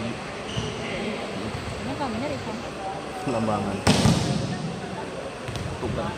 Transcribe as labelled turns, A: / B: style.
A: ini
B: kamarnya di
A: Lambangan. Tukang.